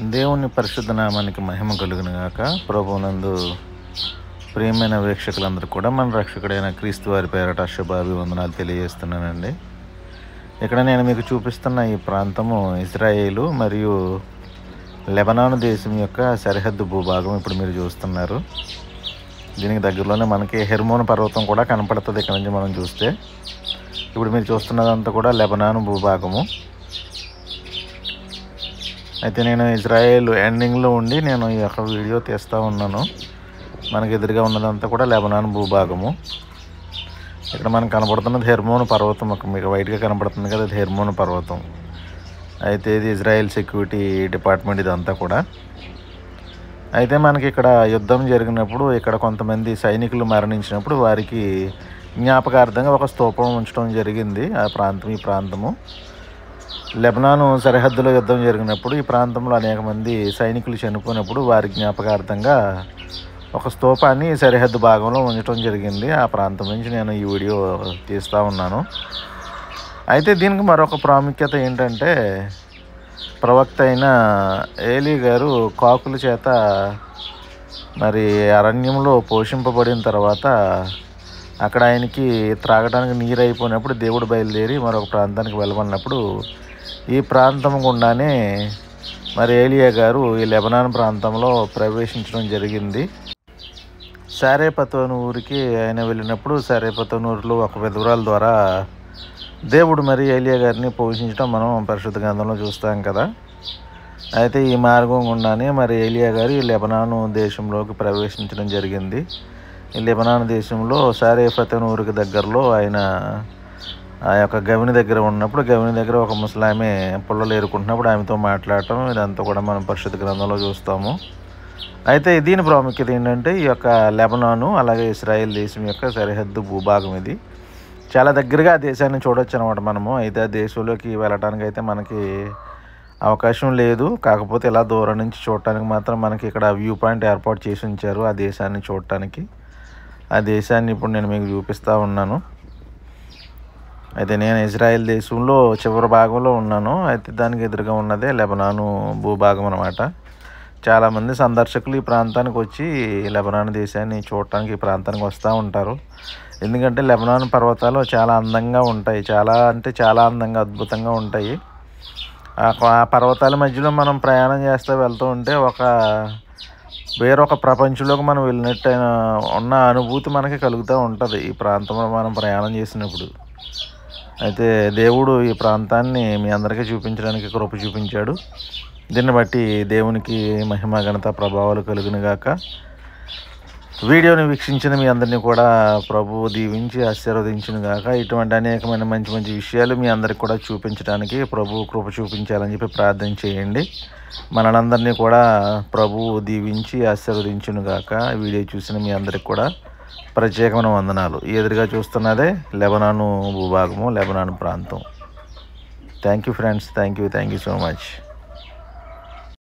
దేవుని పరిశుద్ధ నామానికి మహిమ కలుగును గాక. ప్రభునందు ప్రియమైన వీక్షకులందరూ కూడా మన రక్షకుడైన క్రీస్తు వారి పేరట శుభాభివందనాలు తెలియజేస్తున్నానండి. ఇక్కడ నేను మీకు చూపిస్తున్న ఈ ప్రాంతము ఇజ్రాయేలు మరియు లెబనాను దేశం యొక్క సరిహద్దు భూభాగం ఇప్పుడు మీరు చూస్తున్నారు. దీనికి దగ్గరలోనే మనకి హెర్మోన్ పర్వతం కూడా కనపడుతుంది ఇక్కడ నుంచి మనం చూస్తే. ఇప్పుడు మీరు చూస్తున్నదంతా కూడా లెబనాను భూభాగము. అయితే నేను ఇజ్రాయేల్ ఎండింగ్లో ఉండి నేను ఈ యొక్క వీడియో తీస్తూ ఉన్నాను. మనకి ఎదురుగా ఉన్నదంతా కూడా లెబనాన్ భూభాగము. ఇక్కడ మనకు కనబడుతున్న హెర్మోన్ పర్వతం. ఒక మీకు వైట్గా కనబడుతుంది కదా ఇది హెర్మోన్ పర్వతం. అయితే ఇది ఇజ్రాయెల్ సెక్యూరిటీ డిపార్ట్మెంట్ ఇదంతా కూడా. అయితే మనకి ఇక్కడ యుద్ధం జరిగినప్పుడు ఇక్కడ కొంతమంది సైనికులు మరణించినప్పుడు వారికి జ్ఞాపకార్థంగా ఒక స్తూపం ఉంచడం జరిగింది. ఆ ప్రాంతం ఈ ప్రాంతము. లెబనాను సరిహద్దులో యుద్ధం జరిగినప్పుడు ఈ ప్రాంతంలో అనేక మంది సైనికులు చనిపోయినప్పుడు వారి జ్ఞాపకార్థంగా ఒక స్తూపాన్ని సరిహద్దు భాగంలో ఉంచడం జరిగింది. ఆ ప్రాంతం నుంచి నేను ఈ వీడియో తీస్తూ ఉన్నాను. అయితే దీనికి మరొక ప్రాముఖ్యత ఏంటంటే ప్రవక్త అయిన ఏలీ గారు కాకుల చేత మరి అరణ్యంలో పోషింపబడిన తర్వాత అక్కడ ఆయనకి త్రాగడానికి నీరు అయిపోయినప్పుడు దేవుడు బయలుదేరి మరొక ప్రాంతానికి వెళ్ళమన్నప్పుడు ఈ ప్రాంతం గుండానే మరి ఏలియా గారు ఈ లెబనాన్ ప్రాంతంలో ప్రవేశించడం జరిగింది. సారేపతోను ఊరికి ఆయన వెళ్ళినప్పుడు సారేపతోనూరులో ఒక విధురాల ద్వారా దేవుడు మరి ఏలియా గారిని పోషించడం మనం పరిశుద్ధ గ్రంథంలో చూస్తాం కదా. అయితే ఈ మార్గం గుండానే మరి ఏలియా గారు ఈ లెబనాను దేశంలోకి ప్రవేశించడం జరిగింది. ఈ లెబనాన్ దేశంలో సారేఫతనూరుకి దగ్గరలో ఆయన ఆ యొక్క గవిని దగ్గర ఉన్నప్పుడు గవిని దగ్గర ఒక ముసలామె పుల్లలు ఏరుకుంటున్నప్పుడు ఆమెతో మాట్లాడటం ఇదంతా కూడా మనం పరిశుద్ధ గ్రంథంలో చూస్తాము. అయితే దీని ప్రాముఖ్యత ఏంటంటే ఈ యొక్క లెబనాను అలాగే ఇస్రాయేల్ దేశం యొక్క సరిహద్దు భూభాగం ఇది. చాలా దగ్గరగా ఆ దేశాన్ని చూడొచ్చు అనమాట మనము. అయితే ఆ దేశంలోకి వెళ్ళటానికి అయితే మనకి అవకాశం లేదు. కాకపోతే ఇలా దూరం నుంచి చూడటానికి మాత్రం మనకి ఇక్కడ వ్యూ పాయింట్ ఏర్పాటు చేసి ఉంచారు ఆ దేశాన్ని చూడటానికి. ఆ దేశాన్ని ఇప్పుడు నేను మీకు చూపిస్తూ ఉన్నాను. అయితే నేను ఇజ్రాయెల్ దేశంలో చివరి భాగంలో ఉన్నాను. అయితే దానికి ఎదురుగా ఉన్నదే లెబనాను భూభాగం అనమాట చాలామంది సందర్శకులు ఈ ప్రాంతానికి వచ్చి లెబనాన్ దేశాన్ని చూడటానికి ఈ ప్రాంతానికి వస్తూ ఉంటారు. ఎందుకంటే లెబనాన్ పర్వతాలు చాలా అందంగా ఉంటాయి. చాలా అంటే చాలా అందంగా అద్భుతంగా ఉంటాయి. ఆ ఆ పర్వతాల మధ్యలో మనం ప్రయాణం చేస్తూ వెళ్తూ ఉంటే ఒక వేరొక ప్రపంచంలోకి మనం వెళ్ళినట్టు ఉన్న అనుభూతి మనకి కలుగుతూ ఉంటుంది. ఈ ప్రాంతంలో మనం ప్రయాణం చేసినప్పుడు. అయితే దేవుడు ఈ ప్రాంతాన్ని మీ అందరికీ చూపించడానికి కృప చూపించాడు. దీన్ని బట్టి దేవునికి మహిమ ఘనత ప్రభావాలు కలిగినగాక వీడియోని వీక్షించిన మీ అందరినీ కూడా ప్రభువు దీవించి ఆశీర్వదించిన గాక. ఇటువంటి అనేకమైన మంచి మంచి విషయాలు మీ అందరికి కూడా చూపించడానికి ప్రభువు కృప చూపించాలని చెప్పి ప్రార్థన చేయండి. మనందరినీ కూడా ప్రభువు దీవించి ఆశీర్వదించును గాక. వీడియో చూసిన మీ అందరికి కూడా ప్రత్యేకమైన వందనాలు. ఎదురుగా చూస్తున్నదే లెబనాను భూభాగము లెబనాను ప్రాంతం. Thank you friends thank you thank you so much